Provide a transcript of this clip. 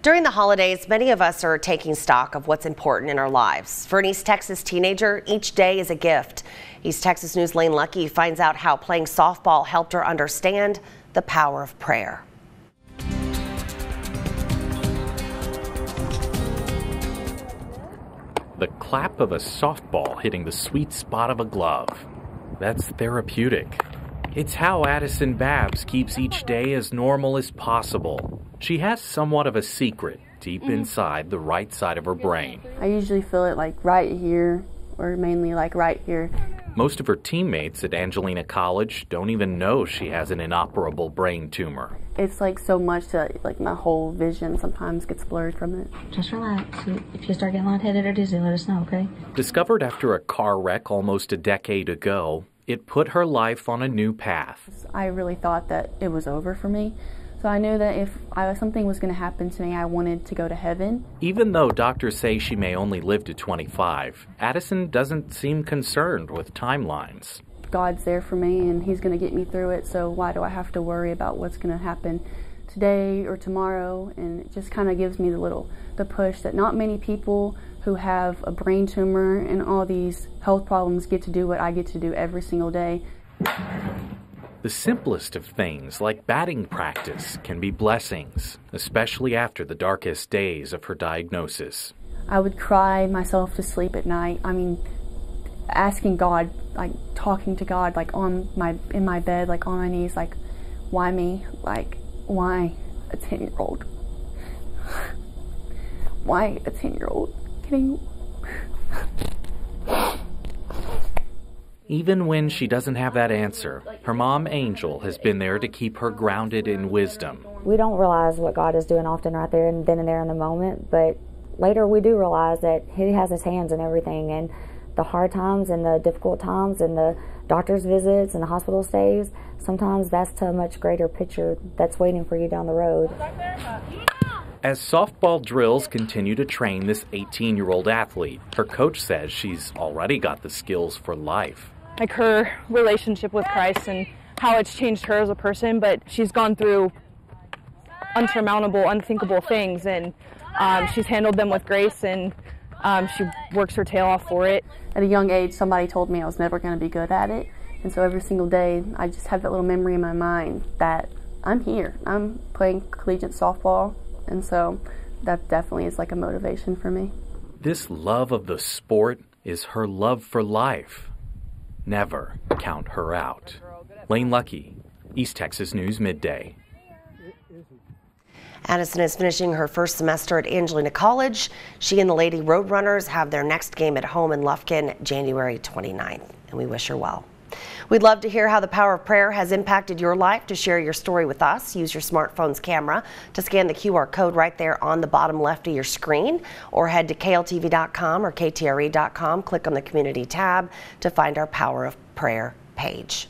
During the holidays, many of us are taking stock of what's important in our lives. For an East Texas teenager, each day is a gift. East Texas News Lane Luckie finds out how playing softball helped her understand the power of prayer. The clap of a softball hitting the sweet spot of a glove. That's therapeutic. It's how Addison Babbs keeps each day as normal as possible. She has somewhat of a secret deep mm. inside the right side of her brain. I usually feel it like right here, or mainly like right here. Most of her teammates at Angelina College don't even know she has an inoperable brain tumor. It's like so much that like my whole vision sometimes gets blurred from it. Just relax. If you start getting lightheaded or dizzy, let us know, okay? Discovered after a car wreck almost a decade ago, it put her life on a new path. I really thought that it was over for me. So I knew that if I, something was going to happen to me, I wanted to go to heaven. Even though doctors say she may only live to 25, Addison doesn't seem concerned with timelines. God's there for me and He's going to get me through it, so why do I have to worry about what's going to happen today or tomorrow? And it just kind of gives me the little the push that not many people who have a brain tumor and all these health problems get to do what I get to do every single day. The simplest of things, like batting practice, can be blessings, especially after the darkest days of her diagnosis. I would cry myself to sleep at night. I mean, asking God, like talking to God, like on my in my bed, like on my knees, like, why me? Like, why a ten year old? why a ten year old getting even when she doesn't have that answer, her mom, Angel, has been there to keep her grounded in wisdom. We don't realize what God is doing often right there and then and there in the moment, but later we do realize that He has His hands in everything. And the hard times and the difficult times and the doctor's visits and hospital stays, sometimes that's to a much greater picture that's waiting for you down the road. As softball drills continue to train this 18 year old athlete, her coach says she's already got the skills for life like her relationship with Christ and how it's changed her as a person, but she's gone through unsurmountable, unthinkable things, and um, she's handled them with grace, and um, she works her tail off for it. At a young age, somebody told me I was never going to be good at it, and so every single day, I just have that little memory in my mind that I'm here. I'm playing collegiate softball, and so that definitely is like a motivation for me. This love of the sport is her love for life. Never count her out. Lane Luckie, East Texas News Midday. Addison is finishing her first semester at Angelina College. She and the Lady Roadrunners have their next game at home in Lufkin January 29th, and we wish her well. We'd love to hear how the power of prayer has impacted your life. To share your story with us, use your smartphone's camera to scan the QR code right there on the bottom left of your screen, or head to kltv.com or ktre.com. Click on the community tab to find our Power of Prayer page.